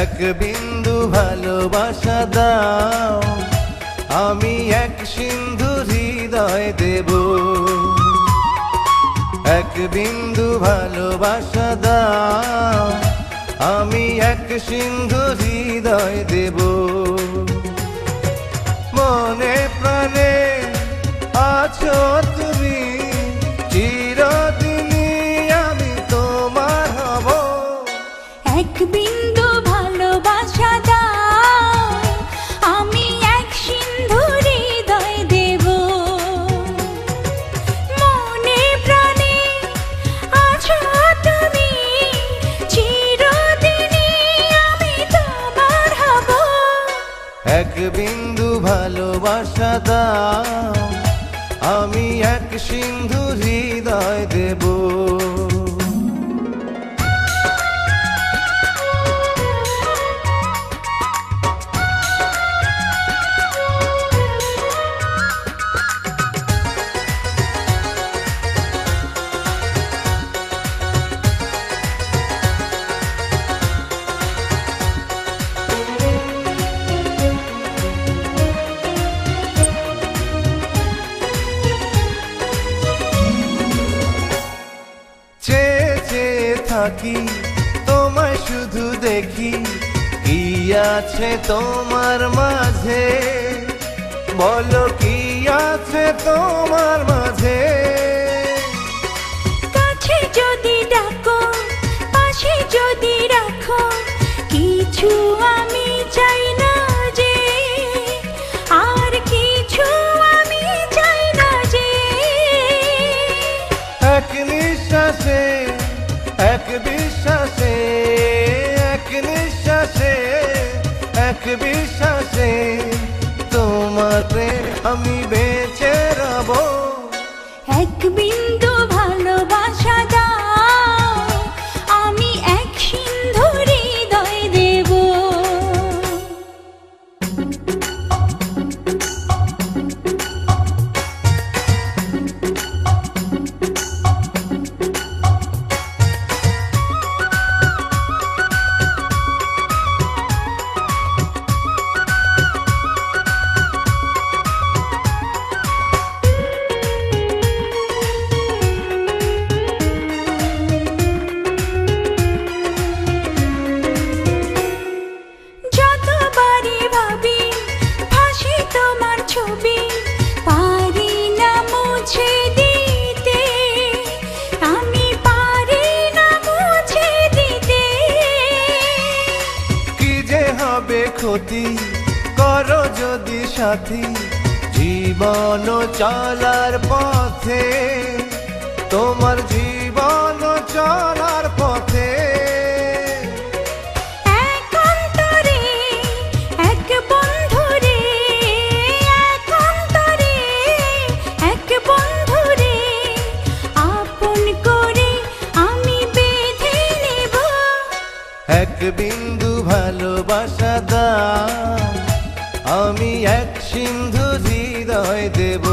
এক বিন্দু ভালোবাসা দাও, আমি এক সিন্ধু হৃদয় দেব। এক বিন্দু ভালোবাসা দাও, আমি এক সিন্ধু হৃদয় দেব। মনে প্রাণে আছো বিন্দু ভালোবাসা দাও। আমি এক সিন্ধু হৃদয় দেব। থাকি তোমায় শুধু দেখি কি আছে তোমার মাঝে? বলো কি আছে তোমার মাঝে? এক বিশ্বাসে এক নিঃশ্বাসে এক বিশ্বাসে তোমাতে আমি বেঁচে রব। এক বিন্দু যদি সাথী জীবন চলার পথে তোমার জীবন চলার পথে। এক অন্তরে এক বন্ধুরে এক অন্তরে এক বন্ধুরে আপন করে আমি এক বিন্দু ভালোবাসা দাও। আমি এক সিন্ধু হৃদয় দেব।